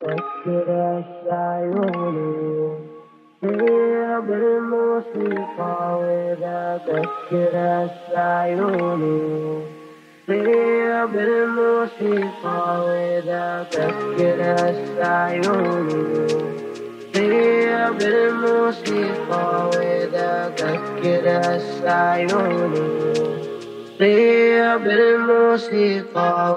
فكر عيوني هي بالموسيقى وإذا فكر عيوني هي بالموسيقى وإذا فكر عيوني هي بالموسيقى وإذا فكر عيوني هي بالموسيقى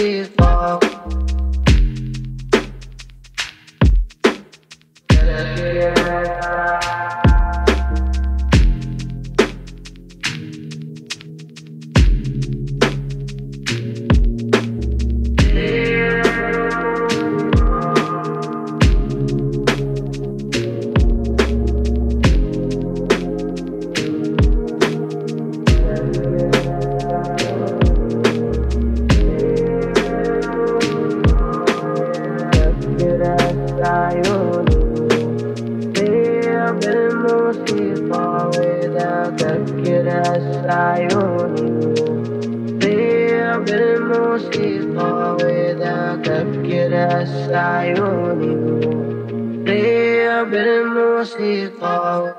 give بسيطة وإذا فكرت عيوني بالموسيقى وإذا فكرت عيوني تضيع بالموسيقى